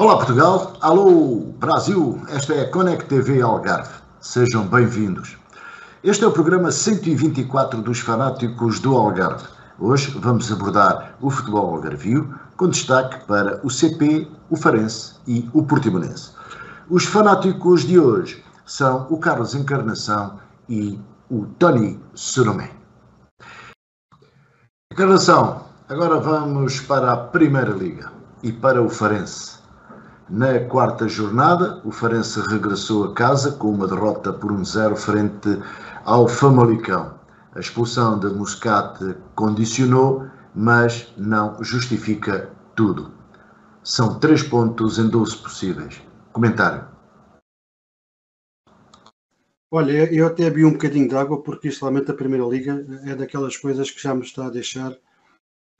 Olá Portugal, alô Brasil, esta é a Conect TV Algarve. Sejam bem-vindos. Este é o programa 124 dos fanáticos do Algarve. Hoje vamos abordar o futebol algarvio, com destaque para o CP, o Farense e o Portimonense. Os fanáticos de hoje são o Carlos Encarnação e o Tony Surumé. Encarnação, agora vamos para a Primeira Liga e para o Farense. Na quarta jornada, o Farense regressou a casa com uma derrota por 1-0 frente ao Famalicão. A expulsão de Muscat condicionou, mas não justifica tudo. São três pontos em 12 possíveis. Comentário. Olha, eu até vi um bocadinho de água porque isto realmente a Primeira Liga é daquelas coisas que já me está a deixar,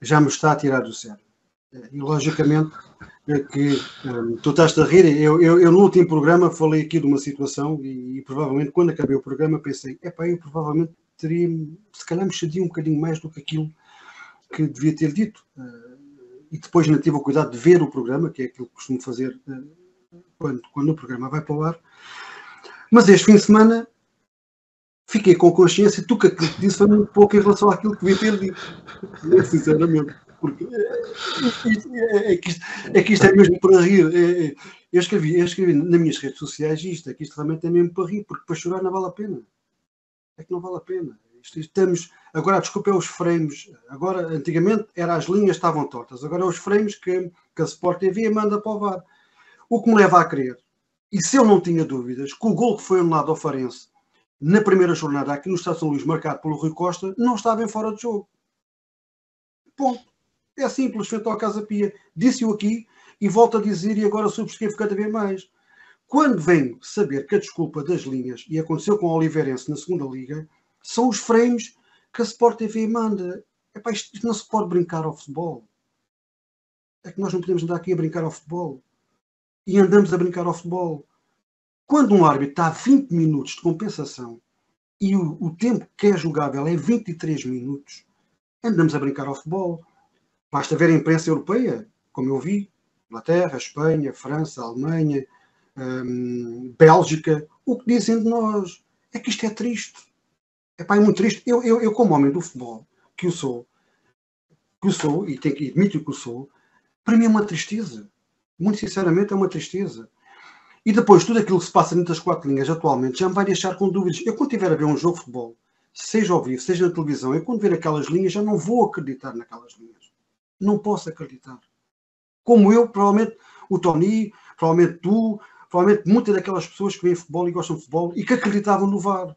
já me está a tirar do sério. E logicamente que um, tu estás a rir. Eu, eu, eu, no último programa falei aqui de uma situação e, e provavelmente quando acabei o programa pensei, epá, eu provavelmente teria, se calhar me um bocadinho mais do que aquilo que devia ter dito. Uh, e depois não tive o cuidado de ver o programa, que é aquilo que costumo fazer uh, quando, quando o programa vai para o ar. Mas este fim de semana fiquei com consciência, tu que aquilo que disse foi muito pouco em relação àquilo que devia ter dito. Sinceramente porque é, é, que isto, é que isto é mesmo para rir. É, é, eu, escrevi, eu escrevi nas minhas redes sociais isto, é que isto realmente é mesmo para rir, porque para chorar não vale a pena. É que não vale a pena. Isto, estamos, agora, desculpa, é os frames. Agora, antigamente, era as linhas estavam tortas. Agora, é os frames que, que a Sport TV manda para o VAR. O que me leva a crer, e se eu não tinha dúvidas, que o gol que foi anulado ao Farense na primeira jornada aqui no Estado São Luís, marcado pelo Rui Costa, não estava em fora de jogo. Ponto. É simples, feito ao Casa Pia. Disse-o aqui e volto a dizer, e agora subscrevo cada vez mais. Quando venho saber que a desculpa das linhas, e aconteceu com o Oliveirense na segunda liga, são os frames que a Sport TV manda. Epá, isto, não se pode brincar ao futebol. É que nós não podemos andar aqui a brincar ao futebol. E andamos a brincar ao futebol. Quando um árbitro está a 20 minutos de compensação e o, o tempo que é jogável é 23 minutos, andamos a brincar ao futebol. Basta ver a imprensa europeia, como eu vi, Inglaterra, Espanha, França, Alemanha, hum, Bélgica, o que dizem de nós é que isto é triste. Epá, é muito triste. Eu, eu, eu, como homem do futebol, que eu sou, que eu sou, e tenho que admitir que eu sou, para mim é uma tristeza. Muito sinceramente é uma tristeza. E depois, tudo aquilo que se passa dentro das quatro linhas atualmente já me vai deixar com dúvidas. Eu, quando estiver a ver um jogo de futebol, seja ao vivo, seja na televisão, eu, quando ver aquelas linhas, já não vou acreditar naquelas linhas não posso acreditar. Como eu, provavelmente o Tony, provavelmente tu, provavelmente muitas daquelas pessoas que veem futebol e gostam de futebol e que acreditavam no VAR.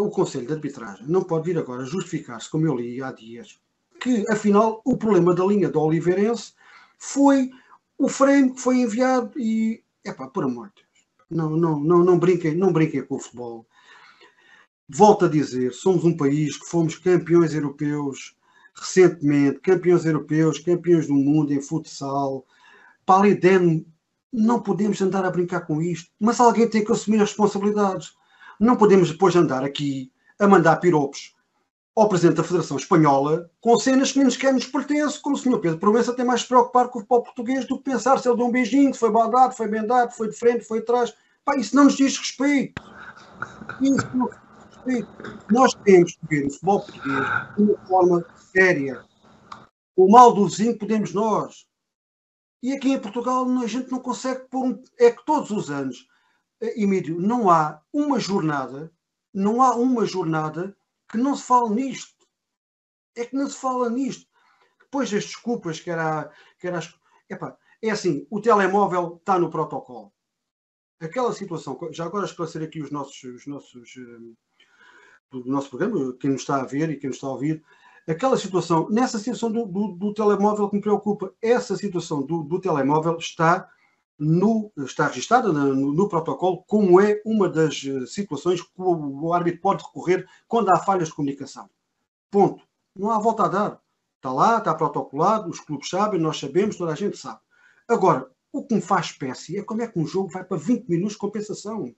O Conselho de Arbitragem não pode vir agora justificar-se, como eu li há dias, que afinal o problema da linha do Oliveirense foi o frame que foi enviado e, epá, por amor de Deus, não, não, não, não, brinquem, não brinquem com o futebol. Volto a dizer, somos um país que fomos campeões europeus recentemente, campeões europeus, campeões do mundo em futsal. Palidem, não podemos andar a brincar com isto, mas alguém tem que assumir as responsabilidades. Não podemos depois andar aqui a mandar piropos ao Presidente da Federação Espanhola com cenas que nem sequer nos pertencem, como o Sr. Pedro Provença tem mais se preocupar com o futebol português do que pensar se ele deu um beijinho, foi mal dado, foi bem dado, foi de frente, foi de trás. Pá, isso não nos diz respeito. Isso não nós temos que ver o futebol português de uma forma séria. O mal do vizinho podemos nós. E aqui em Portugal a gente não consegue pôr um... É que todos os anos, eh, Emílio, não há uma jornada, não há uma jornada que não se fale nisto. É que não se fala nisto. Depois as desculpas que era... Que era Epá, é assim, o telemóvel está no protocolo. Aquela situação, já agora esclarecer aqui os nossos, os nossos eh, do nosso programa, quem nos está a ver e quem nos está a ouvir, aquela situação, nessa situação do, do, do telemóvel que me preocupa, essa situação do, do telemóvel está no, está registada no, no, protocolo como é uma das eh, situações que o, o, árbitro pode recorrer quando há falhas de comunicação. Ponto. Não há volta a dar. Está lá, está protocolado, os clubes sabem, nós sabemos, toda a gente sabe. Agora, o que me faz espécie é como é que um jogo vai para 20 minutos de compensação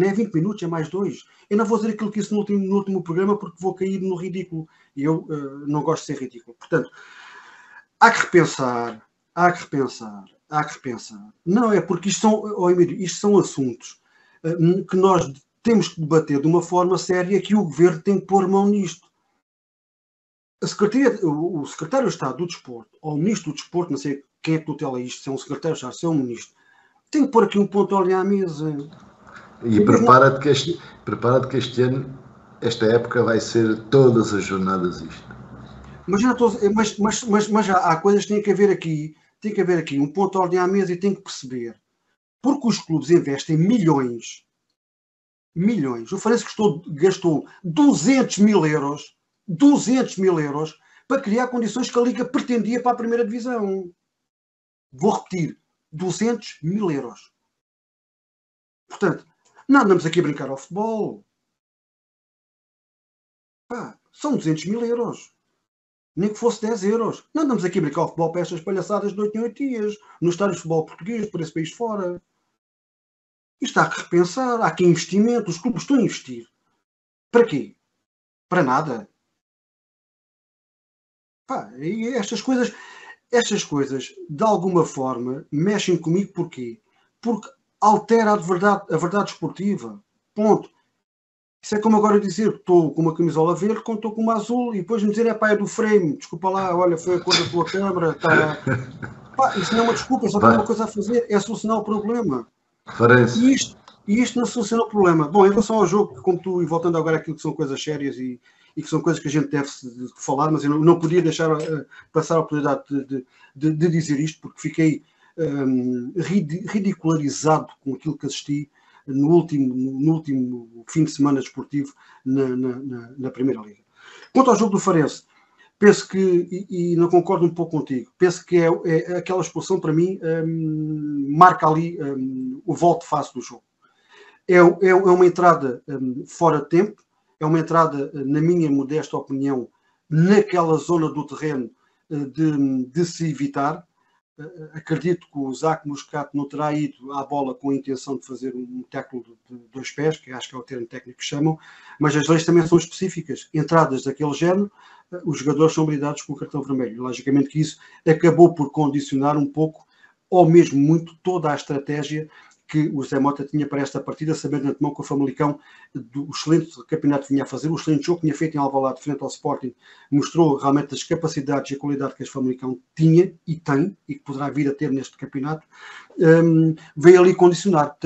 nem é 20 minutos, é mais dois. Eu não vou dizer aquilo que disse no último, no último programa porque vou cair no ridículo. E eu uh, não gosto de ser ridículo. Portanto, há que repensar, há que repensar, há que repensar. Não é porque isto são, oh Emílio, isto são assuntos uh, que nós temos que debater de uma forma séria que o governo tem que pôr mão nisto. A o, Secretário de Estado do Desporto, ou o Ministro do Desporto, não sei quem é que tutela isto, se é um Secretário de Estado, se é um Ministro, tem que pôr aqui um ponto ali à mesa. E prepara-te que, este, prepara que este ano, esta época, vai ser todas as jornadas isto. Mas, já estou, mas, mas, mas, mas já há coisas que têm que haver aqui, tem que haver aqui um ponto ordem à mesa e tem que perceber. Porque os clubes investem milhões, milhões. O Farense gastou, gastou 200 mil euros, 200 mil euros, para criar condições que a Liga pretendia para a primeira divisão. Vou repetir, 200 mil euros. Portanto, não andamos aqui a brincar ao futebol. Pá, são 200 mil euros nem que fosse 10 euros. Não andamos aqui a brincar ao futebol para estas palhaçadas de 8 em 8 dias, no estádio de futebol português, por esse país fora. Isto há que repensar, há que investimento, os clubes estão a investir. Para quê? Para nada. Pá, e estas coisas, estas coisas, de alguma forma, mexem comigo porquê? Porque altera a verdade, a verdade esportiva. Ponto. Isso é como agora dizer que estou com uma camisola verde quando estou com uma azul e depois me dizer é pá, é do frame, desculpa lá, olha, foi a cor da tua câmara. Tá... Pá, isso não é uma desculpa, só tem uma coisa a fazer, é solucionar o problema. Parece. E isto, e isto não soluciona o problema. Bom, em relação ao jogo, como tu, e voltando agora àquilo que são coisas sérias e, e que são coisas que a gente deve de, de falar, mas eu não, não podia deixar uh, passar a oportunidade de, de, de, dizer isto, porque fiquei um, ridicularizado com aquilo que assisti no último, no último fim de semana desportivo na, na, na Primeira Liga. Quanto ao jogo do Farense, penso que, e, e, não concordo um pouco contigo, penso que é, é aquela expulsão para mim um, marca ali um, o volte face do jogo. É, é, é uma entrada um, fora de tempo, é uma entrada, na minha modesta opinião, naquela zona do terreno uh, de, de se evitar, acredito que o Zac Muscat não terá ido à bola com a intenção de fazer um tackle de dois pés, que acho que é o termo técnico que chamam, mas as leis também são específicas. Entradas daquele género, eh, os jogadores são habilitados com o cartão vermelho. Logicamente que isso acabou por condicionar um pouco, ou mesmo muito, toda a estratégia que o Zé Mota tinha para esta partida, sabendo de antemão que o Famalicão, do excelente campeonato que vinha a fazer, o excelente jogo que tinha feito em Alvalade frente ao Sporting, mostrou realmente as capacidades e a qualidade que o Famalicão tinha e tem, e que poderá vir a ter neste campeonato, um, veio ali condicionar.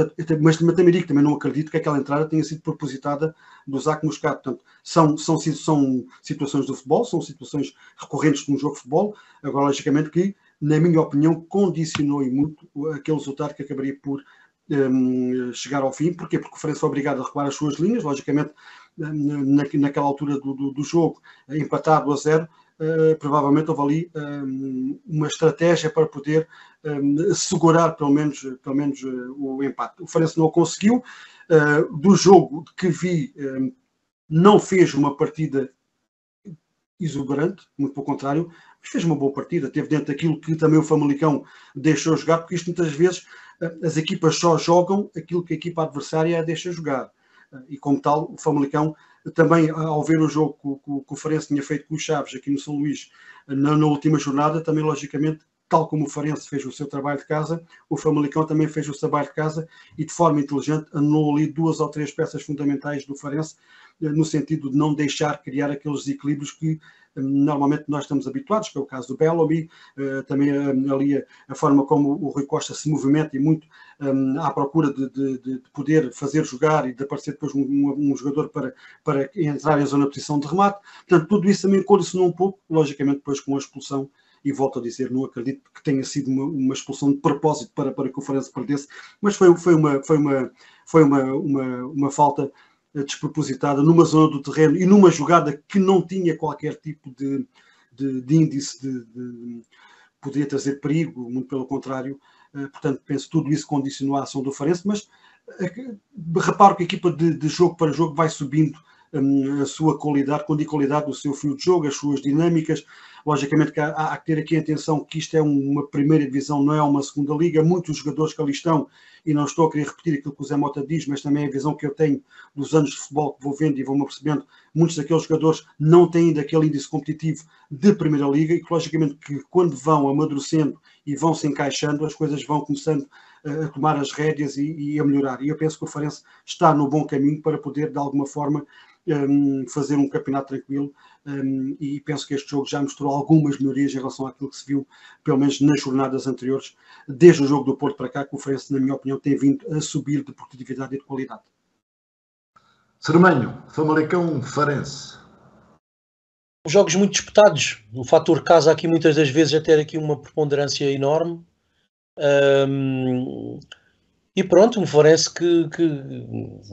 Mas também digo, também não acredito que aquela entrada tenha sido propositada do Zac Moscato. Portanto, são, são, são situações do futebol, são situações recorrentes de um jogo de futebol, agora logicamente que na minha opinião, condicionou e muito aquele resultado que acabaria por um, chegar ao fim. Porquê? Porque o Farense foi obrigado a recuar as suas linhas, logicamente, na, naquela altura do, do, do, jogo, empatado a zero, uh, provavelmente houve ali um, uma estratégia para poder um, segurar pelo menos, pelo menos uh, o empate. O Farense não conseguiu. Uh, do jogo que vi, não fez uma partida exuberante, muito pelo contrário, mas fez uma boa partida, teve dentro daquilo que também o Famalicão deixou jogar, porque isto muitas vezes as equipas só jogam aquilo que a equipa adversária deixa jogar. E como tal, o Famalicão também, ao ver o jogo que, o Farense tinha feito com os Chaves aqui no São Luís na, na, última jornada, também logicamente, tal como o Farense fez o seu trabalho de casa, o Famalicão também fez o seu trabalho de casa e de forma inteligente anulou ali duas ou três peças fundamentais do Farense, eh, no sentido de não deixar criar aqueles equilíbrios que normalmente nós estamos habituados, que é o caso do Bellamy, eh, também eh, ali a, forma como o Rui Costa se movimenta e muito à procura de, de, de, poder fazer jogar e de aparecer depois um, um, jogador para, para entrar em zona de posição de remate. Portanto, tudo isso também condicionou um pouco, logicamente depois com a expulsão e volto a dizer, não acredito que tenha sido uma, uma, expulsão de propósito para, para que o Farense perdesse, mas foi, foi, uma, foi, uma, foi uma, uma, uma falta despropositada numa zona do terreno e numa jogada que não tinha qualquer tipo de, de, de índice de, de, poder trazer perigo, muito pelo contrário. Eh, portanto, penso tudo isso condicionou a ação do Farense, mas eh, reparo que a equipa de, de jogo para jogo vai subindo um, a sua qualidade, com a qualidade do seu fio de jogo, as suas dinâmicas. Logicamente que há, há que ter aqui atenção que isto é uma primeira divisão, não é uma segunda liga. Muitos jogadores que ali estão, e não estou a querer repetir aquilo que o Zé Mota diz, mas também a visão que eu tenho dos anos de futebol que vou vendo e vou-me percebendo, muitos daqueles jogadores não têm ainda aquele índice competitivo de primeira liga e que logicamente que quando vão amadurecendo e vão se encaixando, as coisas vão começando a tomar as rédeas e, e, a melhorar. E eu penso que o Farense está no bom caminho para poder, de alguma forma, um, fazer um campeonato tranquilo. Um, e penso que este jogo já mostrou algumas melhorias em relação àquilo que se viu, pelo menos nas jornadas anteriores, desde o jogo do Porto para cá, que o Farense, na minha opinião, tem vindo a subir de produtividade e de qualidade. Sermanho, Famalicão, Farense. Jogos muito disputados. O fator casa aqui muitas das vezes a ter aqui uma preponderância enorme. Um, e pronto, um Farense que, que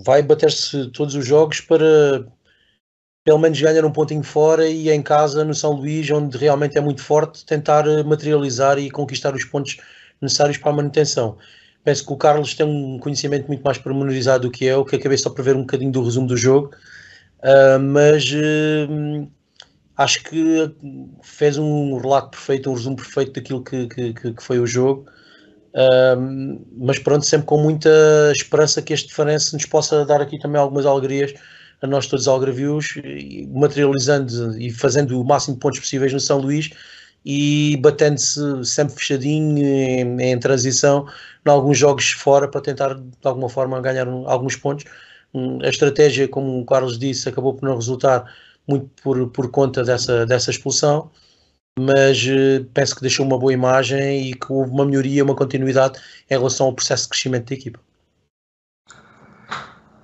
vai bater-se todos os jogos para pelo menos ganhar um pontinho fora e em casa no São Luís, onde realmente é muito forte, tentar materializar e conquistar os pontos necessários para a manutenção. Penso que o Carlos tem um conhecimento muito mais pormenorizado do que eu, que acabei só para ver um bocadinho do resumo do jogo, uh, mas uh, acho que fez um relato perfeito, um resumo perfeito daquilo que, que, que foi o jogo mas pronto, sempre com muita esperança que este Farense nos possa dar aqui também algumas alegrias a nós todos algravios, materializando e fazendo o máximo de pontos possíveis no São Luís e batendo-se sempre fechadinho em, em, transição em alguns jogos fora para tentar de alguma forma ganhar alguns pontos. Hum, a estratégia, como o Carlos disse, acabou por não resultar muito por, por conta dessa, dessa expulsão mas uh, penso que deixou uma boa imagem e que houve uma melhoria, uma continuidade em relação ao processo de crescimento da equipa.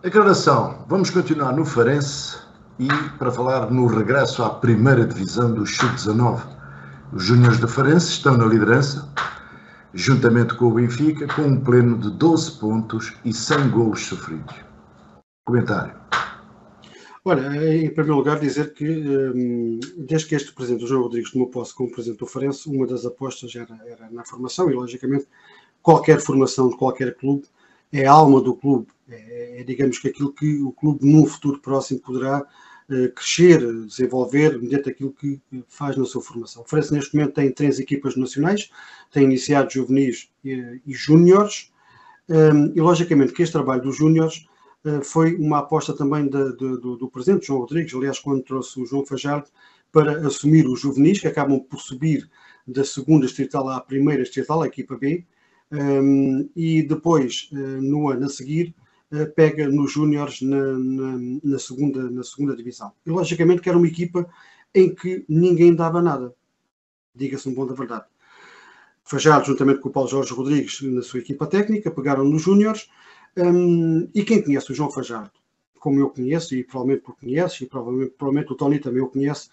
Declaração. Vamos continuar no Farense e para falar no regresso à primeira divisão do Sub-19. Os Júniores do Farense estão na liderança, juntamente com o Benfica, com um pleno de 12 pontos e 100 golos sofridos. Comentário. Olha, em primeiro lugar, dizer que hum, desde que este presidente, o João Rodrigues, tomou posse como presidente do Farense, uma das apostas era, era na formação e, logicamente, qualquer formação de qualquer clube é a alma do clube, é, é digamos que aquilo que o clube num futuro próximo poderá uh, crescer, desenvolver, mediante aquilo que faz na sua formação. O Farense neste momento tem três equipas nacionais, tem iniciado juvenis e, e júniores, um, e logicamente que este trabalho dos júniores eh, foi uma aposta também de, de, do, do presidente João Rodrigues, aliás, quando trouxe o João Fajardo para assumir os juvenis, que acabam por subir da segunda estrital à primeira estrital, a equipa B, um, e depois, uh, no ano a seguir, uh, pega nos júniores na, na, na, segunda, na segunda divisão. E, logicamente, que era uma equipa em que ninguém dava nada, diga-se um bom da verdade. Fajardo, juntamente com o Paulo Jorge Rodrigues, na sua equipa técnica, pegaram nos júniores, um, e quem conhece o João Fajardo, como eu conheço, e provavelmente tu conheces, e provavelmente, provavelmente o Tony também o conhece,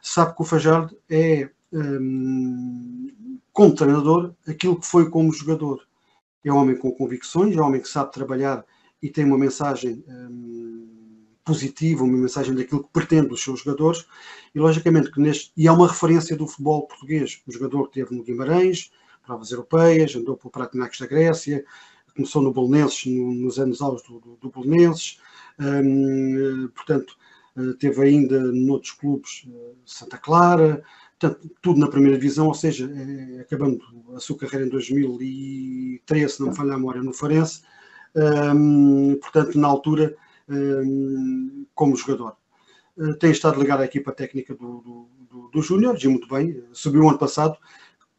sabe que o Fajardo é, um, como treinador, aquilo que foi como jogador. É um homem com convicções, é um homem que sabe trabalhar e tem uma mensagem um, positiva, uma mensagem daquilo que pretende dos seus jogadores, e logicamente que neste, e é uma referência do futebol português, o jogador que teve no Guimarães, provas europeias, andou para o Pratinax da Grécia, começou no Bolonenses, no, nos anos altos do, do, do Bolonenses, um, portanto, eh, teve ainda noutros clubes eh, Santa Clara, tudo na primeira divisão, ou seja, é, acabando a sua carreira em 2013, se não me falha a memória, no Farense, um, portanto, na altura, um, como jogador. tem estado ligado à equipa técnica do, do, do Júnior, e muito bem, subiu ano passado,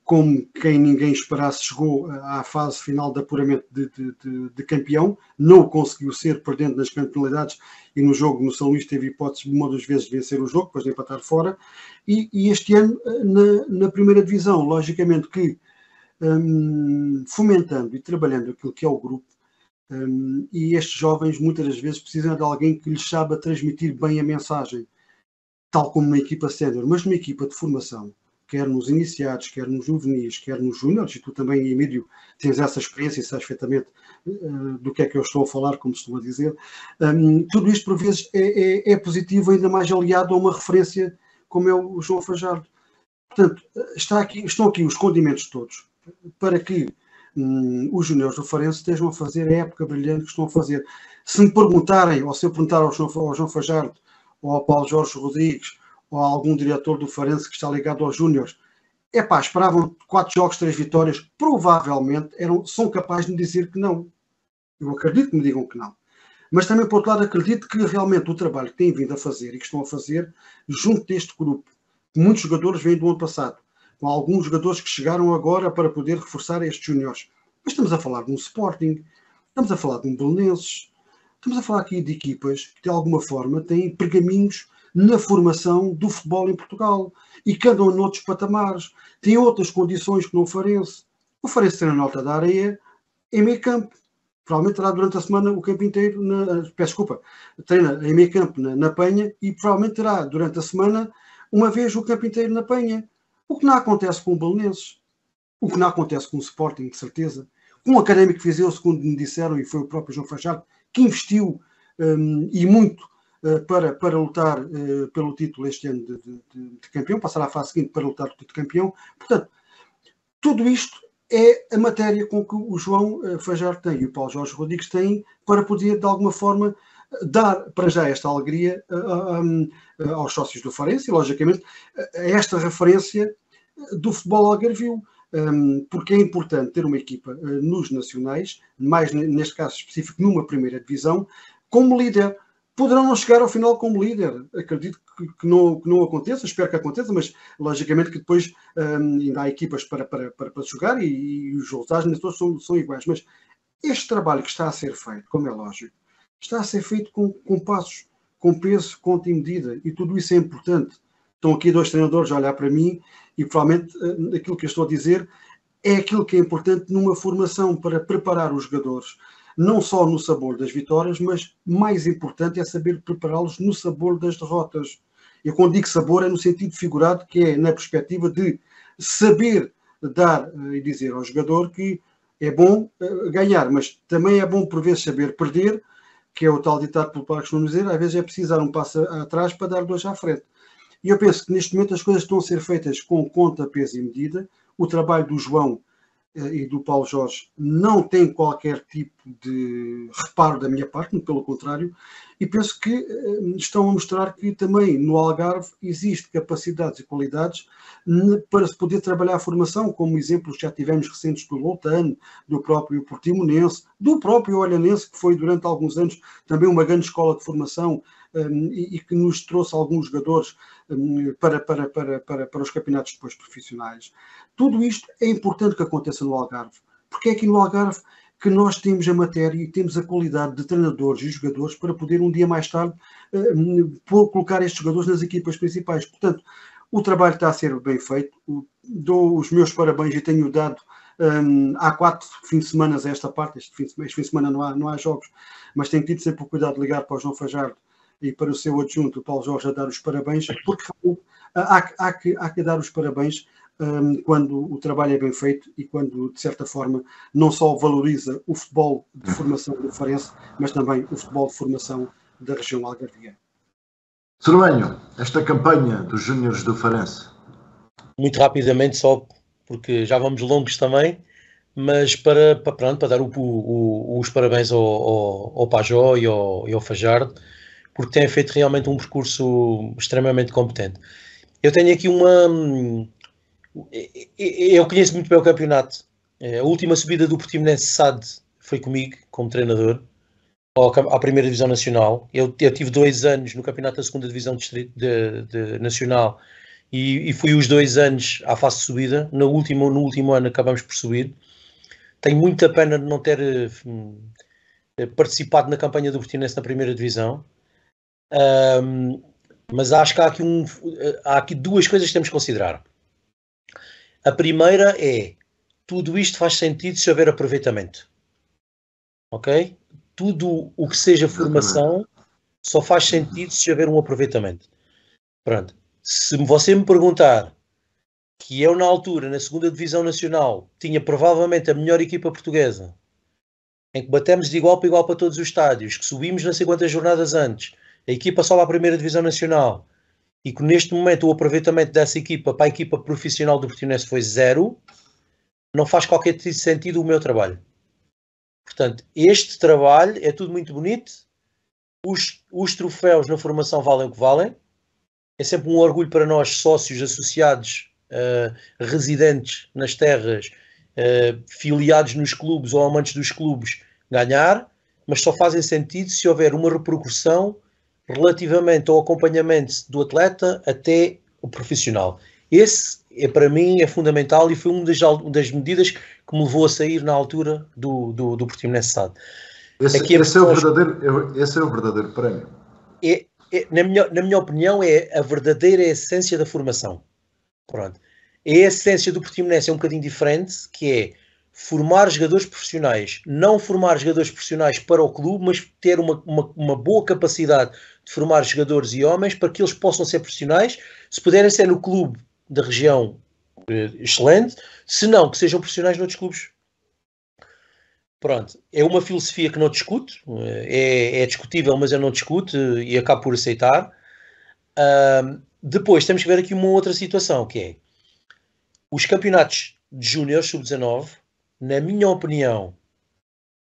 como quem ninguém esperasse, chegou à fase final de apuramento de, de, de, de campeão, não o conseguiu ser, perdendo nas penalidades e no jogo no São Luís teve hipótese uma das vezes de vencer o jogo, depois de empatar fora, e, e este ano na, na, primeira divisão, logicamente que um, fomentando e trabalhando aquilo que é o grupo, um, e estes jovens muitas das vezes precisam de alguém que lhes saiba transmitir bem a mensagem, tal como uma equipa sénior, mas numa equipa de formação, quer nos iniciados, quer nos juvenis, quer nos júniores, e tu também, Emílio, tens essa experiência e sabes perfeitamente uh, do que é que eu estou a falar, como estou a dizer. Um, tudo isto, por vezes, é, é, é, positivo, ainda mais aliado a uma referência como é o João Fajardo. Portanto, está aqui, estão aqui os condimentos todos para que um, os juniores do Farense estejam a fazer a época brilhante que estão a fazer. Se me perguntarem, ou se eu perguntar ao João, ao João Fajardo, ou ao Paulo Jorge Rodrigues, ou a algum diretor do Farense que está ligado aos Júniores, é pá, esperavam quatro jogos, três vitórias, provavelmente eram, são capazes de me dizer que não. Eu acredito que me digam que não. Mas também, por outro lado, acredito que realmente o trabalho que têm vindo a fazer e que estão a fazer junto deste grupo, muitos jogadores vêm do ano passado, com alguns jogadores que chegaram agora para poder reforçar estes juniores. Mas estamos a falar de um Sporting, estamos a falar de um Belenenses, estamos a falar aqui de equipas que de alguma forma têm pergaminhos na formação do futebol em Portugal e que andam noutros patamares, têm outras condições que não o Farense. O Farense tem a nota da areia em meio campo. Provavelmente terá durante a semana o campo inteiro, na, peço desculpa, treina em meio campo na, na Penha e provavelmente terá durante a semana uma vez o campo inteiro na Penha. O que não acontece com o Belenenses. O que não acontece com o Sporting, de certeza. Com o Académico Viseu, segundo me disseram, e foi o próprio João Fachado, que investiu um, e muito para, para lutar uh, pelo título este ano de, de, de, campeão, passar à fase seguinte para lutar pelo título de campeão. Portanto, tudo isto é a matéria com que o João uh, Fajardo tem e o Paulo Jorge Rodrigues têm para poder, de alguma forma, dar para já esta alegria aos sócios do Farense e, logicamente, a esta referência do futebol algarvio porque é importante ter uma equipa nos nacionais, mais neste caso específico numa primeira divisão, como líder. Poderão não chegar ao final como líder, acredito que não, que não aconteça, espero que aconteça, mas logicamente que depois um, ainda há equipas para, para, para, para jogar e, e, os resultados nem todos são, são iguais. Mas este trabalho que está a ser feito, como é lógico, está a ser feito com, com passos, com peso, conta e medida, e tudo isso é importante. Estão aqui dois treinadores a olhar para mim e provavelmente uh, aquilo que eu estou a dizer é aquilo que é importante numa formação para preparar os jogadores não só no sabor das vitórias, mas mais importante é saber prepará-los no sabor das derrotas. Eu quando digo sabor é no sentido figurado, que é na perspectiva de saber dar eh, e dizer ao jogador que é bom eh, ganhar, mas também é bom por vezes saber perder, que é o tal ditado pelo Parque costumamos dizer, às vezes é preciso dar um passo atrás para dar dois à frente. E eu penso que neste momento as coisas estão a ser feitas com conta, peso e medida. O trabalho do João e do Paulo Jorge não tem qualquer tipo de reparo da minha parte, pelo contrário, e penso que eh, estão a mostrar que também no Algarve existe capacidades e qualidades para se poder trabalhar a formação, como exemplos já tivemos recentes do Loutano, do próprio Portimonense, do próprio Olhanense, que foi durante alguns anos também uma grande escola de formação um, e, e, que nos trouxe alguns jogadores um, para, para, para, para, para os campeonatos depois profissionais. Tudo isto é importante que aconteça no Algarve, porque é aqui no Algarve que nós temos a matéria e temos a qualidade de treinadores e jogadores para poder um dia mais tarde uh, colocar estes jogadores nas equipas principais. Portanto, o trabalho está a ser bem feito. Dou os meus parabéns e tenho dado um, há quatro fins de semana a esta parte. Este fim, de, este fim de semana não há, não há jogos, mas tenho tido sempre o cuidado de ligar para o João Fajardo e para o seu adjunto, o Paulo Jorge, a dar os parabéns, porque há, há, que, há que dar os parabéns um, quando o trabalho é bem feito e quando, de certa forma, não só valoriza o futebol de formação do Farense, mas também o futebol de formação da região algarvia. Cervanho, esta campanha dos Júniores do Farense? Muito rapidamente, só porque já vamos longos também, mas para, para, pronto, para dar o, o, os parabéns ao, ao, ao Pajó e ao, e ao Fajardo, porque têm feito realmente um percurso extremamente competente. Eu tenho aqui uma. Eu conheço muito bem o campeonato. É, a última subida do Portimonense SAD foi comigo, como treinador, à primeira divisão nacional. Eu, eu tive dois anos no campeonato da segunda divisão de, de, de nacional e, e, fui os dois anos à fase de subida. No último, no último ano acabamos por subir. Tenho muita pena de não ter hum, participado na campanha do Portimonense na primeira divisão. Um, mas acho que há aqui, um, há aqui duas coisas que temos que considerar. A primeira é tudo isto faz sentido se houver aproveitamento. Ok? Tudo o que seja formação só faz sentido se houver um aproveitamento. Pronto. Se você me perguntar que eu, na altura, na segunda Divisão Nacional, tinha provavelmente a melhor equipa portuguesa, em que batemos de igual para igual para todos os estádios, que subimos não sei quantas jornadas antes, a equipa sobe à primeira divisão nacional e que neste momento o aproveitamento dessa equipa para a equipa profissional do Portimonense foi zero, não faz qualquer sentido o meu trabalho. Portanto, este trabalho é tudo muito bonito, os, os troféus na formação valem o que valem, é sempre um orgulho para nós, sócios, associados, uh, residentes nas terras, uh, filiados nos clubes ou amantes dos clubes, ganhar, mas só fazem sentido se houver uma repercussão relativamente ao acompanhamento do atleta até o profissional. Esse, é, para mim, é fundamental e foi uma das, das medidas que me levou a sair na altura do, do, do Portimonense Estado. Esse, é esse, é o verdadeiro, esse é o verdadeiro prémio. É, é, na, minha, na minha opinião, é a verdadeira essência da formação. Pronto. A essência do Portimonense é um bocadinho diferente, que é formar jogadores profissionais, não formar jogadores profissionais para o clube, mas ter uma, uma, uma, boa capacidade de formar jogadores e homens para que eles possam ser profissionais. Se puderem ser no clube da região, eh, excelente, se não, que sejam profissionais noutros clubes. Pronto, é uma filosofia que não discuto, é, é discutível, mas eu não discuto e acabo por aceitar. Uh, depois temos que ver aqui uma outra situação, que é os campeonatos de Júnior sub-19 na minha opinião,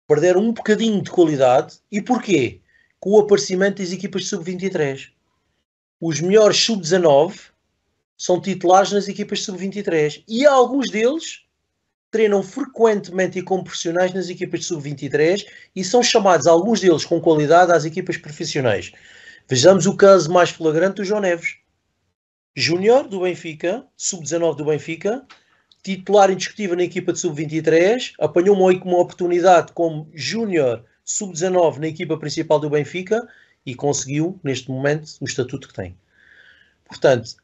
perderam um bocadinho de qualidade. E porquê? Com o aparecimento das equipas de sub-23. Os melhores sub-19 são titulares nas equipas de sub-23. E alguns deles treinam frequentemente e como profissionais nas equipas de sub-23 e são chamados, alguns deles com qualidade, às equipas profissionais. Vejamos o caso mais flagrante do João Neves. Júnior do Benfica, sub-19 do Benfica, titular indiscutível na equipa de sub-23, apanhou uma, uma oportunidade como júnior sub-19 na equipa principal do Benfica e conseguiu, neste momento, o estatuto que tem. Portanto,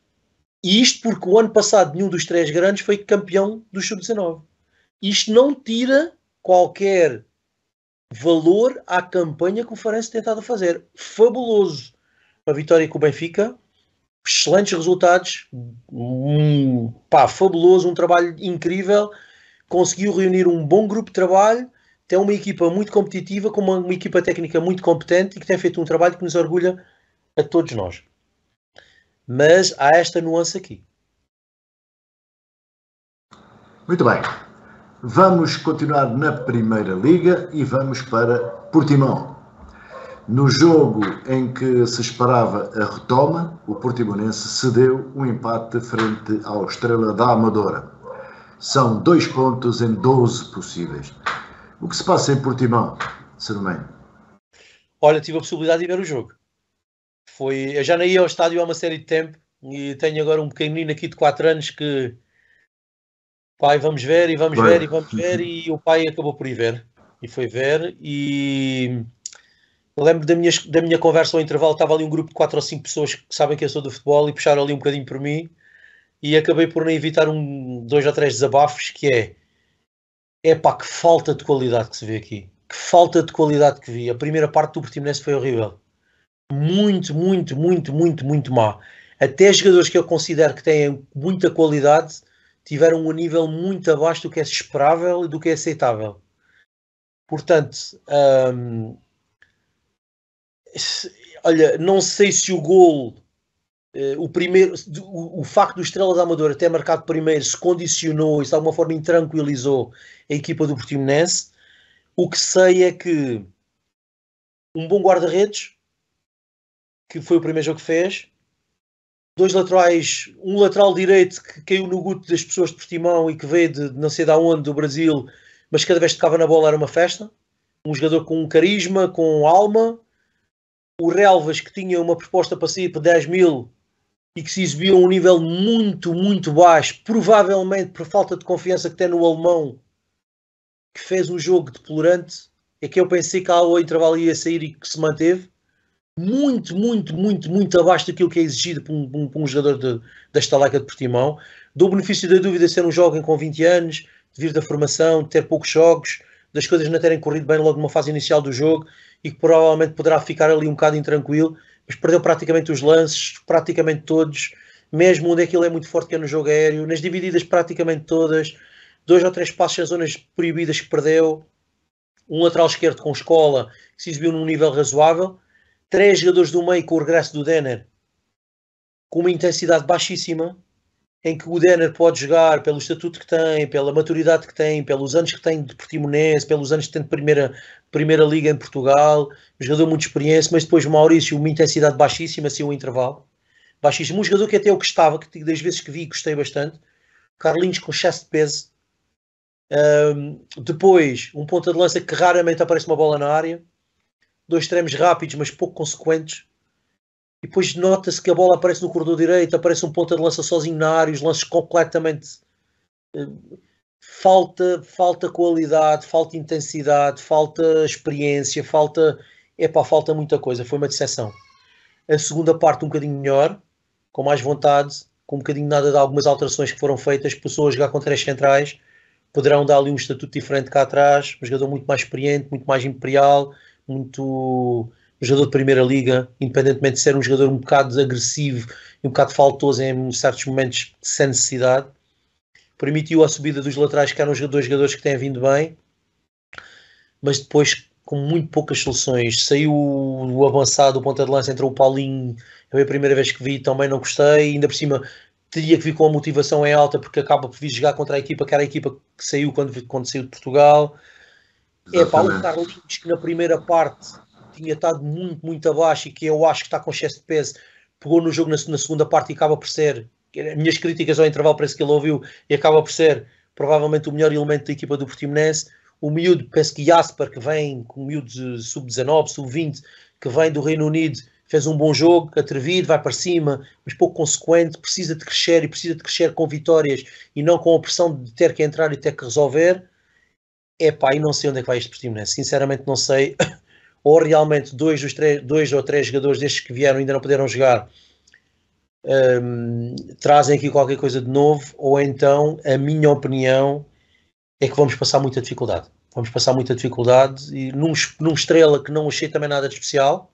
isto porque o ano passado nenhum dos três grandes foi campeão do sub-19. Isto não tira qualquer valor à campanha que o Farense tentado fazer. Fabuloso. Uma vitória com o Benfica, excelentes resultados, um, pá, fabuloso, um trabalho incrível, conseguiu reunir um bom grupo de trabalho, tem uma equipa muito competitiva, com uma, uma equipa técnica muito competente e que tem feito um trabalho que nos orgulha a todos nós. Mas há esta nuance aqui. Muito bem. Vamos continuar na Primeira Liga e vamos para Portimão. No jogo em que se esperava a retoma, o Portimonense cedeu um empate frente ao Estrela da Amadora. São dois pontos em 12 possíveis. O que se passa em Portimão, Serumém? Olha, tive a possibilidade de ver o jogo. Foi, eu já não ia ao estádio há uma série de tempo e tenho agora um pequenino aqui de 4 anos que pai, vamos ver e vamos Vai. ver e vamos ver e o pai acabou por ir ver e foi ver e lembro da minha, da minha conversa ao intervalo, estava ali um grupo de quatro ou cinco pessoas que sabem que eu sou do futebol e puxaram ali um bocadinho por mim e acabei por evitar um, dois ou três desabafos que é é pá, que falta de qualidade que se vê aqui. Que falta de qualidade que vi. A primeira parte do Portimonense foi horrível. Muito, muito, muito, muito, muito má. Até jogadores que eu considero que têm muita qualidade tiveram um nível muito abaixo do que é esperável e do que é aceitável. Portanto, hum, olha, não sei se o gol, uh, o primeiro, o, o, facto do Estrela da Amadora ter marcado primeiro se condicionou e de alguma forma intranquilizou a equipa do Portimonense. O que sei é que um bom guarda-redes, que foi o primeiro jogo que fez, dois laterais, um lateral direito que caiu no guto das pessoas de Portimão e que veio de não sei de onde, do Brasil, mas cada vez que tocava na bola era uma festa. Um jogador com carisma, com alma, o Relvas, que tinha uma proposta para sair por 10 mil e que se exibiu a um nível muito, muito baixo, provavelmente por falta de confiança que tem no alemão, que fez um jogo deplorante, é que eu pensei que ao intervalo ia sair e que se manteve. Muito, muito, muito, muito abaixo daquilo que é exigido por um, um jogador de, da Estalaca de Portimão. Dou o benefício da dúvida de ser um jovem com 20 anos, de vir da formação, de ter poucos jogos, das coisas não terem corrido bem logo numa fase inicial do jogo e que provavelmente poderá ficar ali um bocado intranquilo, mas perdeu praticamente os lances, praticamente todos, mesmo onde aquilo é muito forte que é no jogo aéreo, nas divididas praticamente todas, dois ou três passos em zonas proibidas que perdeu, um lateral esquerdo com escola que se exibiu num nível razoável, três jogadores do meio com o regresso do Denner com uma intensidade baixíssima, em que o Denner pode jogar pelo estatuto que tem, pela maturidade que tem, pelos anos que tem de Portimonense, pelos anos que tem de primeira, primeira Liga em Portugal, um jogador muito experiência, mas depois o Maurício, uma intensidade baixíssima, assim o intervalo. baixíssimo. Um jogador que até eu gostava, que das vezes que vi gostei bastante, Carlinhos com excesso de peso. Um, depois, um ponta de lança que raramente aparece uma bola na área. Dois extremos rápidos, mas pouco consequentes. E depois nota-se que a bola aparece no corredor direito, aparece um ponta de lança sozinho na área, os lances completamente. Uh, falta, falta qualidade, falta intensidade, falta experiência, falta. Epá, falta muita coisa. Foi uma decepção. A segunda parte um bocadinho melhor, com mais vontade, com um bocadinho nada de algumas alterações que foram feitas, passou a jogar com três centrais, poderão dar ali um estatuto diferente cá atrás, um jogador muito mais experiente, muito mais imperial, muito um jogador de primeira liga, independentemente de ser um jogador um bocado agressivo e um bocado faltoso em certos momentos sem necessidade. Permitiu a subida dos laterais, que eram os dois jogadores que têm vindo bem, mas depois com muito poucas soluções. Saiu o avançado, o ponta de lança, entrou o Paulinho. Foi a primeira vez que vi, também não gostei. Ainda por cima, teria que vir com a motivação em alta, porque acaba por vir jogar contra a equipa, que era a equipa que saiu quando, quando saiu de Portugal. É para o Carlinhos, que na primeira parte tinha estado muito, muito abaixo e que eu acho que está com excesso de peso, pegou no jogo na, na segunda parte e acaba por ser. Minhas críticas ao intervalo parece que ele ouviu e acaba por ser provavelmente o melhor elemento da equipa do Portimonense o miúdo, penso que Jasper, que vem com o miúdo sub-19, sub-20, que vem do Reino Unido, fez um bom jogo, atrevido, vai para cima, mas pouco consequente, precisa de crescer e precisa de crescer com vitórias e não com a pressão de ter que entrar e ter que resolver. É pá, e não sei onde é que vai este Portimonense, sinceramente não sei. Ou realmente dois, dos três, dois ou três jogadores destes que vieram ainda não puderam jogar um, trazem aqui qualquer coisa de novo, ou então, a minha opinião, é que vamos passar muita dificuldade. Vamos passar muita dificuldade e num, num estrela que não achei também nada de especial.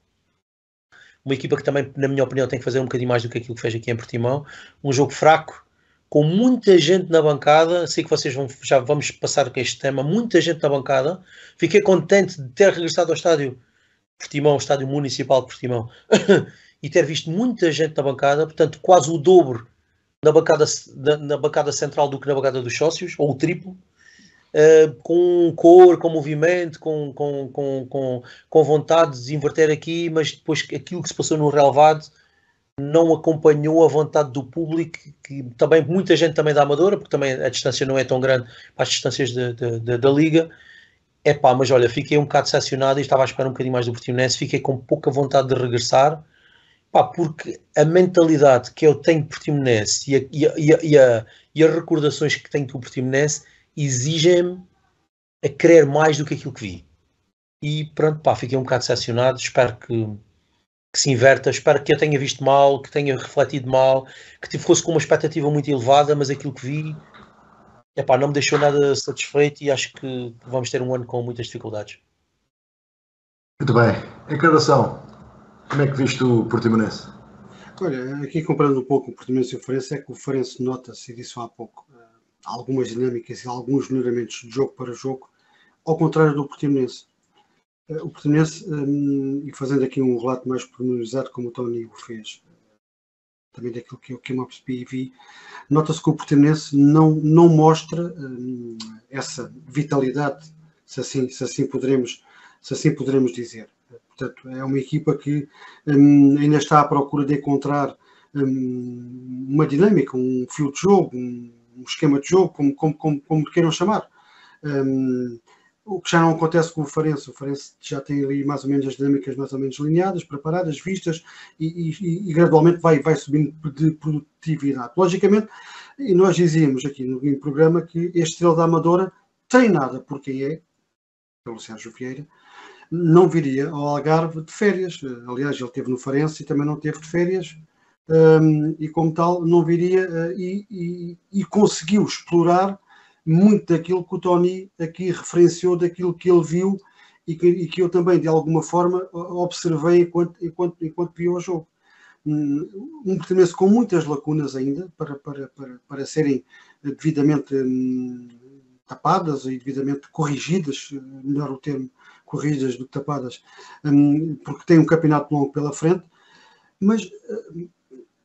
Uma equipa que também, na minha opinião, tem que fazer um bocadinho mais do que aquilo que fez aqui em Portimão. Um jogo fraco, com muita gente na bancada. Sei que vocês vão, já vamos passar com este tema. Muita gente na bancada. Fiquei contente de ter regressado ao estádio Portimão, estádio municipal de Portimão, e ter visto muita gente na bancada. Portanto, quase o dobro na bancada, na, bancada central do que na bancada dos sócios, ou o triplo uh, com cor, com movimento, com, com, com, com, vontade de desinverter aqui, mas depois aquilo que se passou no relevado não acompanhou a vontade do público, que também muita gente também da Amadora, porque também a distância não é tão grande para as distâncias de, de, de, da Liga. É pá, mas olha, fiquei um bocado decepcionado e estava a esperar um bocadinho mais do Portimonense, fiquei com pouca vontade de regressar, pá, porque a mentalidade que eu tenho de Portimonense e, a, e, a, e, a, e, as recordações que tenho do Portimonense exigem-me a querer mais do que aquilo que vi. E pronto, pá, fiquei um bocado decepcionado. Espero que, que se inverta. Espero que eu tenha visto mal, que tenha refletido mal, que fosse com uma expectativa muito elevada, mas aquilo que vi epá, não me deixou nada satisfeito e acho que vamos ter um ano com muitas dificuldades. Muito bem. Encarnação, como é que viste o Portimonense? Olha, aqui comparando um pouco o Portimonense e o Farense, é que o Farense nota-se, e disse há pouco, algumas dinâmicas e alguns melhoramentos de jogo para jogo, ao contrário do Portimonense. Eh, o Portimonense, um, e fazendo aqui um relato mais pormenorizado, como o Tony o fez, também daquilo que eu, que eu me e vi, nota-se que o Portimonense não, não mostra um, essa vitalidade, se assim, se assim poderemos, se assim poderemos dizer. Portanto, é uma equipa que um, ainda está à procura de encontrar uma dinâmica, um fio de jogo, um, esquema de jogo, como, como, como, como queiram chamar. O que já não acontece com o Farense. O Farense já tem ali mais ou menos as dinâmicas mais ou menos alinhadas, preparadas, vistas e, e, e gradualmente vai, vai subindo de produtividade. Logicamente, e nós dizíamos aqui no, programa que este estrela da Amadora, treinada por quem é, pelo Sérgio Vieira, não viria ao Algarve de férias. Aliás, ele teve no Farense e também não teve de férias um, e como tal não viria uh, e, e, e, conseguiu explorar muito daquilo que o Tony aqui referenciou, daquilo que ele viu e que, e que eu também de alguma forma observei enquanto, enquanto, enquanto vi o jogo. Um, um Portimonense com muitas lacunas ainda para, para, para, para serem devidamente um, tapadas e devidamente corrigidas, melhor o termo, corrigidas do que tapadas, um, porque tem um campeonato longo pela frente, mas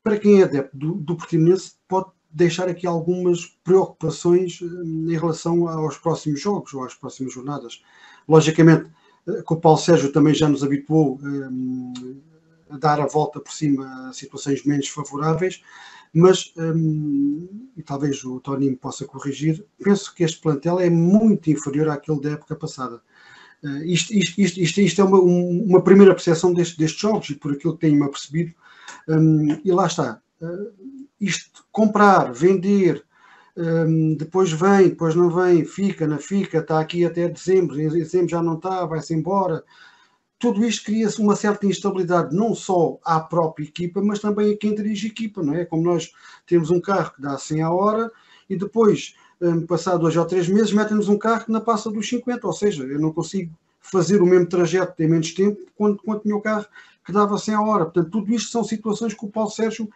para quem é adepto do, do Portimonense, pode deixar aqui algumas preocupações hum, em relação aos próximos jogos ou às próximas jornadas. Logicamente, eh, que o Paulo Sérgio também já nos habituou hum, dar a volta por cima a situações menos favoráveis, mas, hum, e talvez o me possa corrigir, penso que este plantel é muito inferior àquele da época passada. Uh, isto, isto, isto, isto, isto é uma, uma primeira percepção deste, destes jogos e por aquilo que tenho-me apercebido, um, e lá está. Uh, isto, comprar, vender, um, depois vem, depois não vem, fica, não fica, está aqui até dezembro, em dezembro já não está, vai-se embora. Tudo isto cria-se uma certa instabilidade, não só à própria equipa, mas também a quem dirige a equipa, não é? Como nós temos um carro que dá 100 a hora e depois, um, passado dois ou três meses, metem-nos um carro que não passa dos 50, ou seja, eu não consigo fazer o mesmo trajeto em menos tempo quando tinha o carro que dava 100 a hora. Portanto, tudo isto são situações que o Paulo Sérgio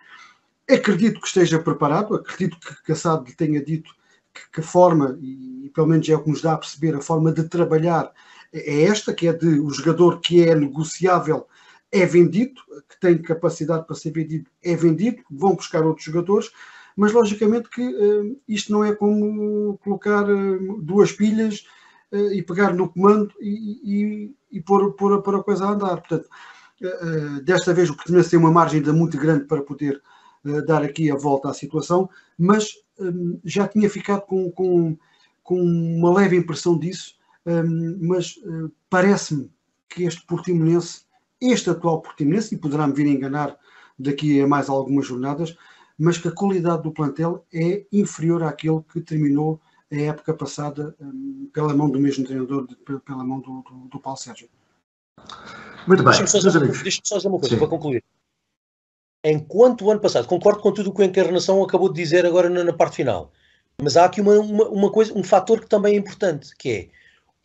Acredito que esteja preparado, acredito que Cassado lhe tenha dito que, que a forma, e, pelo menos é o que nos dá a perceber, a forma de trabalhar é esta, que é de o jogador que é negociável é vendido, que tem capacidade para ser vendido é vendido, vão buscar outros jogadores, mas logicamente que uh, isto não é como colocar uh, duas pilhas uh, e pegar no comando e, e, e pôr, pôr, pôr, a coisa a andar. Portanto, desta vez o Portimonense tem uma margem ainda muito grande para poder dar aqui a volta à situação, mas um, já tinha ficado com, com, com, uma leve impressão disso, um, mas uh, parece-me que este Portimonense, este atual Portimonense, e poderá-me vir a enganar daqui a mais algumas jornadas, mas que a qualidade do plantel é inferior àquele que terminou a época passada um, pela mão do mesmo treinador, de, pela mão do, do, do Paulo Sérgio. Muito bem, deixa-me só, deixa só dizer uma coisa Sim. para concluir enquanto o ano passado, concordo com tudo o que a Encarnação acabou de dizer agora na, na parte final, mas há aqui uma, uma, uma, coisa, um fator que também é importante, que é,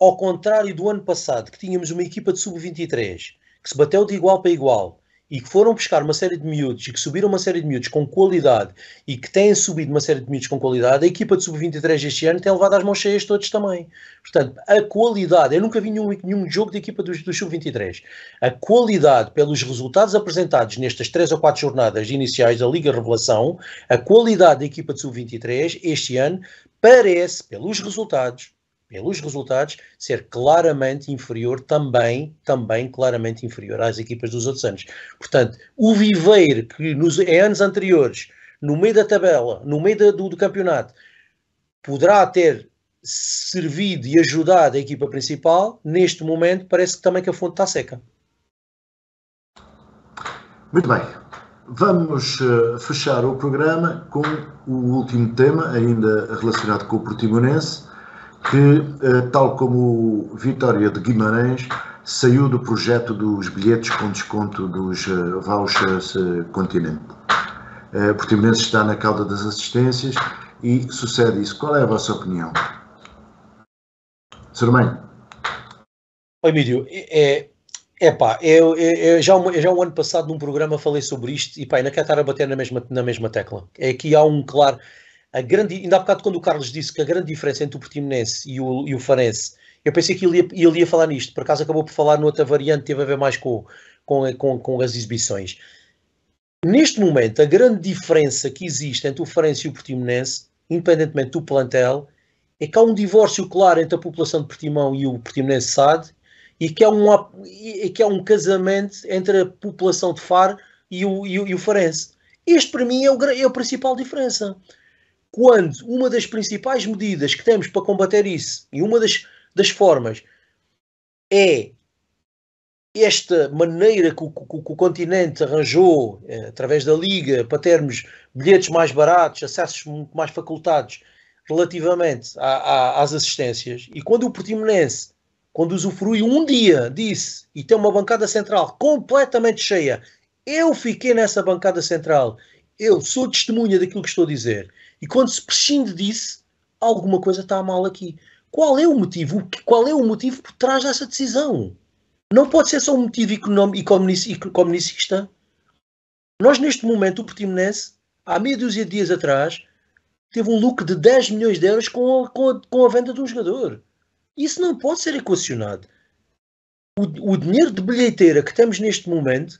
ao contrário do ano passado, que tínhamos uma equipa de sub-23 que se bateu de igual para igual, e que foram buscar uma série de miúdos e que subiram uma série de miúdos com qualidade e que têm subido uma série de miúdos com qualidade, a equipa de sub-23 este ano tem levado as mãos cheias todos também. Portanto, a qualidade, eu nunca vi nenhum, nenhum jogo de equipa dos sub-23. A qualidade, pelos resultados apresentados nestas três ou quatro jornadas iniciais da Liga Revelação, a qualidade da equipa de sub-23 este ano parece, pelos resultados, pelos resultados, ser claramente inferior também, também claramente inferior às equipas dos outros anos. Portanto, o viveiro que nos, em anos anteriores, no meio da tabela, no meio do, do campeonato, poderá ter servido e ajudado a equipa principal, neste momento parece que também que a fonte está seca. Muito bem. Vamos uh, fechar o programa com o último tema, ainda relacionado com o Portimonense, que, eh, tal como Vitória de Guimarães, saiu do projeto dos bilhetes com desconto dos eh, vouchers eh, Continente. Portimonense está na cauda das assistências e sucede isso. Qual é a vossa opinião? Sr. Mãe? Oi, Mídio. É, é pá, eu, eu, já, já um ano passado num programa falei sobre isto e pá, ainda quero estar a bater na mesma, na mesma tecla. É que há um claro a grande, ainda há bocado quando o Carlos disse que a grande diferença entre o Portimonense e o, e o Farense, eu pensei que ele ia, ele ia falar nisto, por acaso acabou por falar noutra variante, teve a ver mais com, com, com, com as exibições. Neste momento, a grande diferença que existe entre o Farense e o Portimonense, independentemente do plantel, é que há um divórcio claro entre a população de Portimão e o Portimonense SAD e que há um, e que há um casamento entre a população de Faro e o, e o, e o Farense. Este, para mim, é, o, é a principal diferença quando uma das principais medidas que temos para combater isso, e uma das, das formas, é esta maneira que o, que, o continente arranjou eh, através da Liga para termos bilhetes mais baratos, acessos muito mais facultados relativamente a, a, às assistências, e quando o Portimonense, quando usufrui um dia disso e tem uma bancada central completamente cheia, eu fiquei nessa bancada central, eu sou testemunha daquilo que estou a dizer e quando se prescinde disso, alguma coisa está mal aqui. Qual é o motivo? Qual é o motivo por trás dessa decisão? Não pode ser só um motivo económico e comunicista. Nós, neste momento, o Portimonense, há meia dúzia de dias atrás, teve um lucro de 10 milhões de euros com a, com a, com a venda de um jogador. Isso não pode ser equacionado. O, o dinheiro de bilheteira que temos neste momento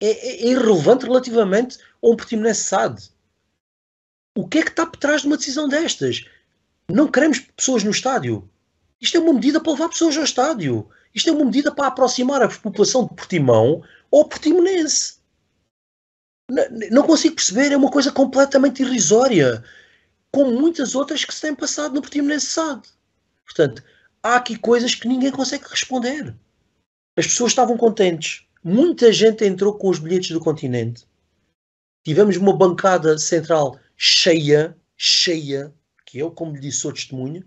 é, é, irrelevante relativamente a um Portimonense SAD. O que é que está por trás de uma decisão destas? Não queremos pessoas no estádio. Isto é uma medida para levar pessoas ao estádio. Isto é uma medida para aproximar a população de Portimão ao Portimonense. Não consigo perceber, é uma coisa completamente irrisória, como muitas outras que se têm passado no Portimonense SAD. Portanto, há aqui coisas que ninguém consegue responder. As pessoas estavam contentes. Muita gente entrou com os bilhetes do continente. Tivemos uma bancada central cheia, cheia, que eu, como lhe disse, sou testemunho,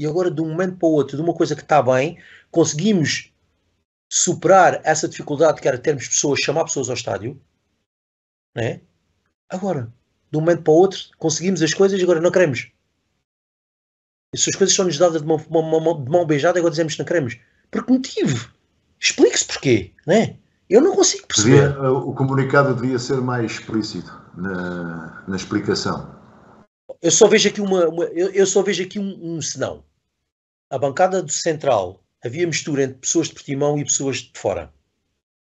e agora, de um momento para o outro, de uma coisa que está bem, conseguimos superar essa dificuldade que era termos pessoas, chamar pessoas ao estádio, né? Agora, de um momento para o outro, conseguimos as coisas e agora não queremos. E se as coisas são-nos dadas de mão, mão, de mão beijada, agora dizemos que não queremos. Por que motivo? Explique-se porquê, né? Eu não consigo perceber. Devia, o comunicado devia ser mais explícito na, na explicação. Eu só vejo aqui uma, uma eu, eu, só vejo aqui um, um senão. A bancada do central havia mistura entre pessoas de Portimão e pessoas de fora.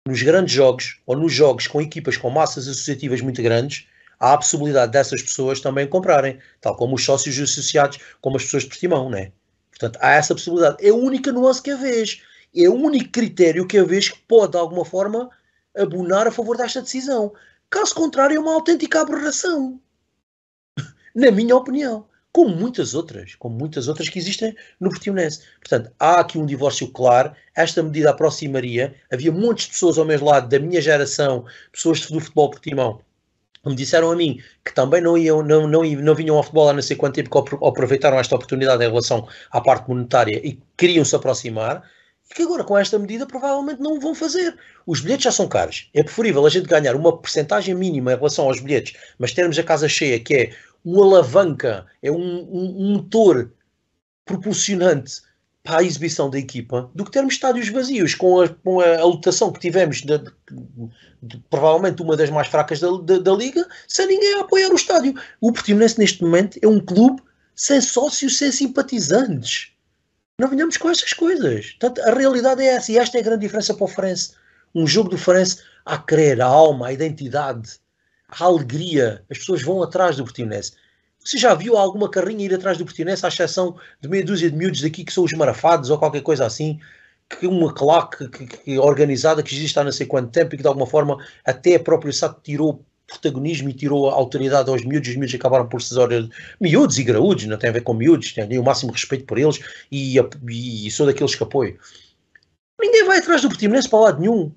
Nos grandes jogos, ou nos jogos com equipas com massas associativas muito grandes, há a possibilidade dessas pessoas também comprarem, tal como os sócios associados, como as pessoas de Portimão, né? Portanto, há essa possibilidade. É a única nuance que a vez. É o único critério que a vez que pode, de alguma forma, abonar a favor desta decisão. Caso contrário, é uma autêntica aberração. Na minha opinião como muitas outras, como muitas outras que existem no Portimonense. Portanto, há aqui um divórcio claro, esta medida aproximaria, havia muitas pessoas ao mesmo lado da minha geração, pessoas do futebol portimão, me disseram a mim que também não iam, não, não, não vinham ao futebol há não sei quanto tempo, que aproveitaram esta oportunidade em relação à parte monetária e queriam se aproximar, e que agora com esta medida provavelmente não vão fazer. Os bilhetes já são caros. É preferível a gente ganhar uma porcentagem mínima em relação aos bilhetes, mas termos a casa cheia, que é uma alavanca, é um, um, um motor proporcionante para a exibição da equipa do que termos estádios vazios, com a, com a, a lotação que tivemos, de, de, de, provavelmente uma das mais fracas da, da, Liga, sem ninguém a apoiar o estádio. O Portimonense, neste momento, é um clube sem sócios, sem simpatizantes. Não venhamos com essas coisas. Portanto, a realidade é essa, e esta é a grande diferença para o Farense. Um jogo do Farense a querer, a alma, a identidade a alegria, as pessoas vão atrás do Portimonense. Você já viu alguma carrinha ir atrás do Portimonense, à exceção de meia dúzia de miúdos daqui que são os marafados ou qualquer coisa assim? Que uma claque que, que, organizada que existe há não sei quanto tempo e que de alguma forma até a própria SAT tirou protagonismo e tirou a autoridade aos miúdos, os miúdos acabaram por se miúdos e graúdos, não tem a ver com miúdos, tenho o máximo respeito por eles e, e, e sou daqueles que apoio. Ninguém vai atrás do Portimonense para lado nenhum.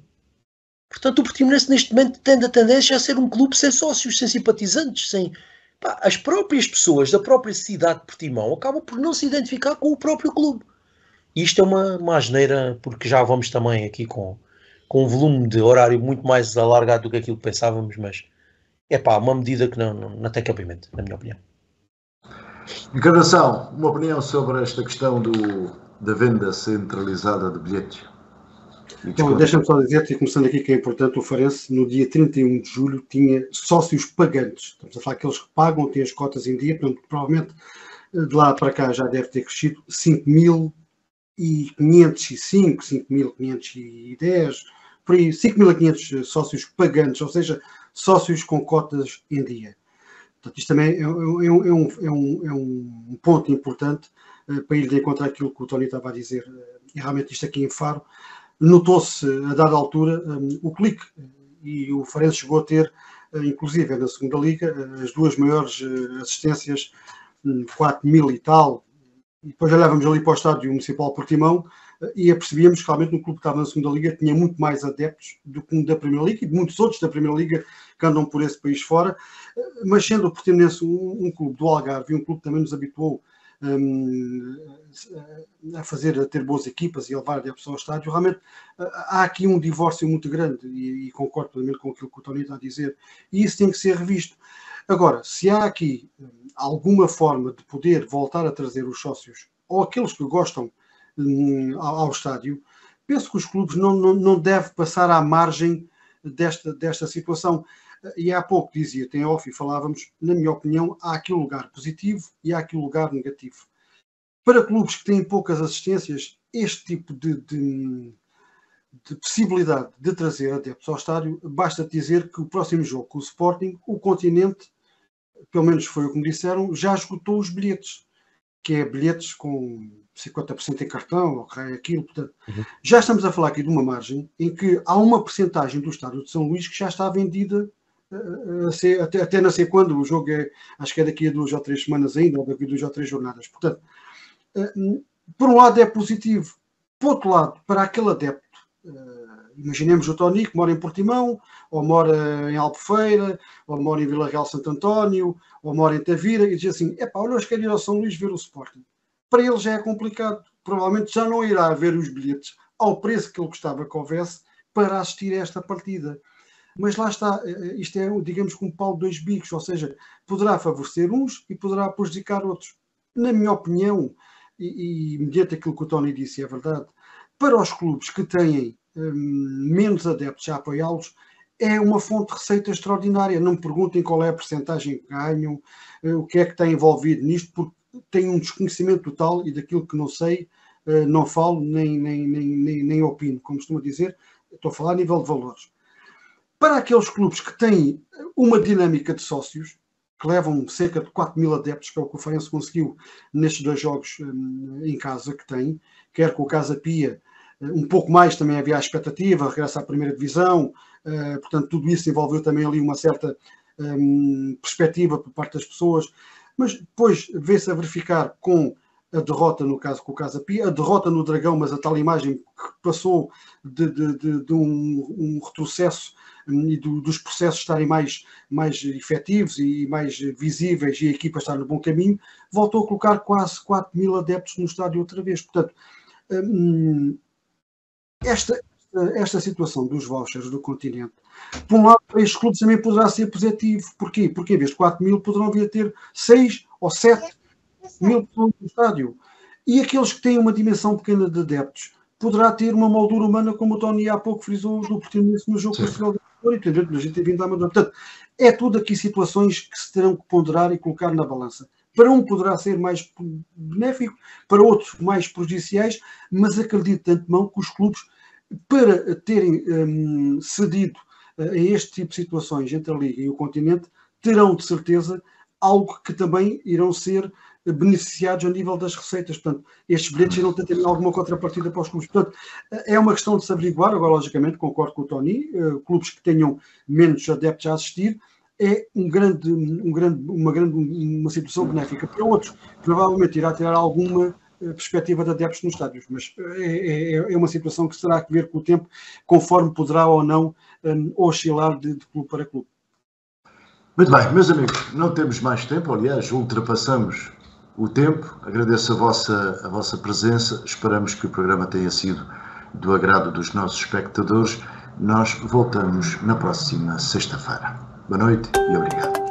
Portanto, o Portimonense neste momento tende a tendência a ser um clube sem sócios, sem simpatizantes, sem... Pá, as próprias pessoas da própria cidade de Portimão acabam por não se identificar com o próprio clube. E isto é uma, uma asneira, porque já vamos também aqui com, com um volume de horário muito mais alargado do que aquilo que pensávamos, mas é pá, uma medida que não, não, não tem cabimento, na minha opinião. Encarnação, uma opinião sobre esta questão do, da venda centralizada de bilhetes? Então, deixa-me só dizer, começando aqui que é importante, o Farense no dia 31 de julho tinha sócios pagantes. Estamos a falar aqueles que pagam, têm as cotas em dia, portanto, provavelmente de lá para cá já deve ter crescido 5.505, 5.510, por aí, 5.500 sócios pagantes, ou seja, sócios com cotas em dia. Portanto, isto também é, é, um, é, um, é, um, é um ponto importante uh, para ir de encontro àquilo que o Tony estava a dizer. Uh, e realmente isto aqui em Faro notou-se a dada altura um, o clique e o Farense chegou a ter, uh, inclusive na segunda liga, as duas maiores assistências, um, 4 mil e tal, e depois olhávamos ali para o estádio municipal Portimão e apercebíamos que realmente no clube que estava na segunda liga tinha muito mais adeptos do que da primeira liga e de muitos outros da primeira liga que andam por esse país fora, mas sendo o Portimonense um, um clube do Algarve um clube que também nos habituou um, a fazer, a ter boas equipas e a levar a pessoa ao estádio, realmente há aqui um divórcio muito grande e, e concordo plenamente com aquilo que o Tony está a dizer, e isso tem que ser revisto. Agora, se há aqui alguma forma de poder voltar a trazer os sócios ou aqueles que gostam um, ao, ao, estádio, penso que os clubes não, não, não devem passar à margem desta, desta situação. E há pouco dizia, tem off e falávamos, na minha opinião, há aqui um lugar positivo e há aqui um lugar negativo. Para clubes que têm poucas assistências, este tipo de, de, de possibilidade de trazer adeptos ao estádio, basta dizer que o próximo jogo com o Sporting, o Continente, pelo menos foi o que me disseram, já esgotou os bilhetes. que é bilhetes com 50% em cartão, ou é aquilo. Portanto, uhum. Já estamos a falar aqui de uma margem em que há uma porcentagem do estádio de São Luís que já está vendida até, até não sei quando. O jogo é, acho que é daqui a duas ou três semanas ainda, ou daqui a duas ou três jornadas. Portanto, uh, por um lado é positivo, por outro lado, para aquele adepto, uh, imaginemos o Tony que mora em Portimão, ou mora em Albufeira, ou mora em Vila Real Santo António, ou mora em Tavira, e diz assim: é pá, olha, eu quero ir ao São Luís ver o Sporting para ele já é complicado. Provavelmente já não irá ver os bilhetes ao preço que ele gostava que houvesse para assistir a esta partida. Mas lá está, eh, eh, isto é, digamos, como um pau de dois bicos, ou seja, poderá favorecer uns e poderá prejudicar outros. Na minha opinião, e, e mediante aquilo que o Tony disse, é verdade, para os clubes que têm hum, menos adeptos a apoiá-los, é uma fonte de receita extraordinária. Não me perguntem qual é a porcentagem que ganham, eh, o que é que está envolvido nisto, porque tenho um desconhecimento total e daquilo que não sei, não falo nem, nem, nem, nem, nem opino, como costuma dizer, estou a falar a nível de valores. Para aqueles clubes que têm uma dinâmica de sócios, que levam cerca de 4 mil adeptos, que é o que o Farense conseguiu nestes dois jogos eh, em casa que tem, quer com o Casa Pia, eh, um pouco mais também havia a expectativa, regressa à primeira divisão, portanto, tudo isso envolveu também ali uma certa perspectiva por parte das pessoas. Mas depois vê-se a verificar com a derrota, no caso com o Casa Pia, a derrota no Dragão, mas a tal imagem que passou de, de, de, de um, um, retrocesso hum, e do, dos processos estarem mais, mais efetivos e mais visíveis e a equipa estar no bom caminho, voltou a colocar quase 4 mil adeptos no estádio outra vez. Portanto, hum, esta, esta situação dos vouchers do continente, por um lado, para estes clubes também poderá ser positivo. Porquê? Porque em vez de 4 mil, poderão vir a ter 6 ou 7 mil pessoas no estádio. E aqueles que têm uma dimensão pequena de adeptos, poderá ter uma moldura humana, como o Tony há pouco frisou do Portimonense no jogo Vitória, e tem a gente ter vindo à Madura. Portanto, é tudo aqui situações que se terão que ponderar e colocar na balança. Para um poderá ser mais benéfico, para outros mais prejudiciais, mas acredito de antemão que os clubes para terem um, cedido uh, a este tipo de situações entre a Liga e o continente, terão de certeza algo que também irão ser beneficiados a nível das receitas. Portanto, estes bilhetes irão ter alguma contrapartida para os clubes. Portanto, eh, é uma questão de se averiguar. Agora, logicamente, concordo com o Tony, uh, clubes que tenham menos adeptos a assistir, é um grande, um grande, uma grande uma situação benéfica. Para outros, provavelmente irá ter alguma perspectiva de adeptos nos estádios, mas é, é, é, uma situação que terá que ver com o tempo, conforme poderá ou não um, oscilar de, de clube para clube. Muito bem, meus amigos, não temos mais tempo, aliás, ultrapassamos o tempo. Agradeço a vossa, a vossa presença, esperamos que o programa tenha sido do agrado dos nossos espectadores. Nós voltamos na próxima sexta-feira. Boa noite e obrigado.